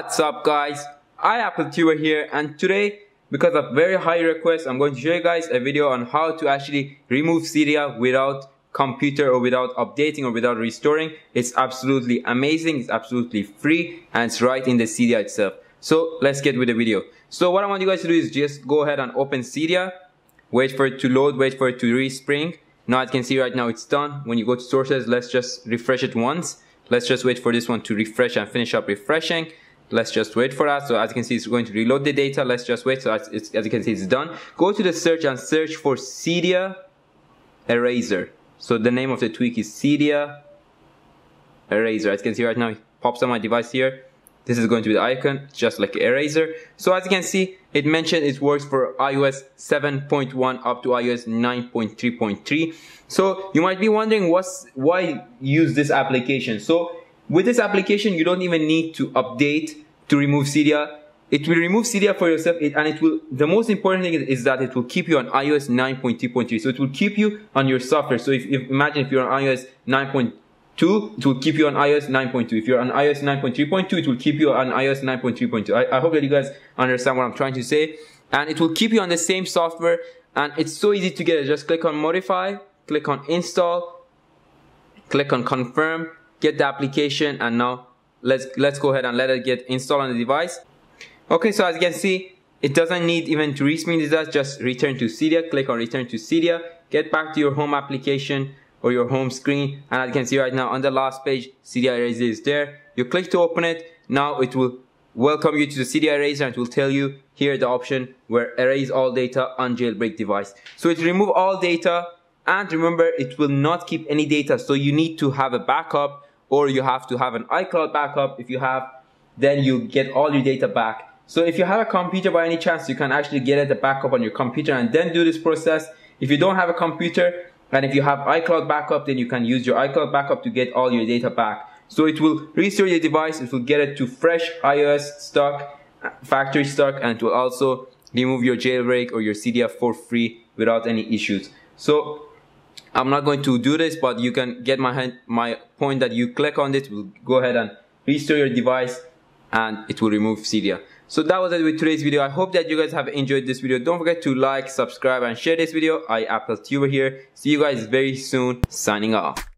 What's up guys? iAppleTuber here and today because of very high requests I'm going to show you guys a video on how to actually remove Cydia without computer or without updating or without restoring. It's absolutely amazing, it's absolutely free and it's right in the Cydia itself. So let's get with the video. So what I want you guys to do is just go ahead and open Cydia, wait for it to load, wait for it to respring. Now you can see right now it's done. When you go to sources, let's just refresh it once. Let's just wait for this one to refresh and finish up refreshing. Let's just wait for that. So as you can see, it's going to reload the data. Let's just wait. So as, as you can see, it's done. Go to the search and search for Cydia Eraser. So the name of the tweak is Cydia Eraser. As you can see right now, it pops on my device here. This is going to be the icon, just like eraser. So as you can see, it mentioned it works for iOS 7.1 up to iOS 9.3.3. So you might be wondering what's why use this application. So with this application, you don't even need to update to remove Cydia. It will remove Cydia for yourself and it will, the most important thing is, that it will keep you on iOS 9.2.3. So it will keep you on your software. So if, if imagine if you're on iOS 9.2 it will keep you on iOS 9.2. If you're on iOS 9.3.2, it will keep you on iOS 9.3.2. I, I hope that you guys understand what I'm trying to say. And it will keep you on the same software. And it's so easy to get it. Just click on modify, click on install, click on confirm, get the application. And now let's, let's go ahead and let it get installed on the device. Okay, so as you can see, it doesn't need even to the device. Just return to Cydia, click on return to Cydia, get back to your home application or your home screen and as you can see right now on the last page Cydia Eraser is there you click to open it now it will welcome you to the Cydia Eraser and it will tell you here the option where erase all data on jailbreak device so it remove all data and remember it will not keep any data so you need to have a backup or you have to have an iCloud backup if you have then you get all your data back so if you have a computer by any chance you can actually get the backup on your computer and then do this process if you don't have a computer and if you have iCloud backup, then you can use your iCloud backup to get all your data back. So it will restore your device, it will get it to fresh iOS stock, factory stock, and it will also remove your jailbreak or your Cydia for free without any issues. So I'm not going to do this, but you can get my hand, my point that you click on it, will go ahead and restore your device and it will remove Cydia. So that was it with today's video. I hope that you guys have enjoyed this video. Don't forget to like, subscribe and share this video. iAppleTuber here. See you guys very soon. Signing off.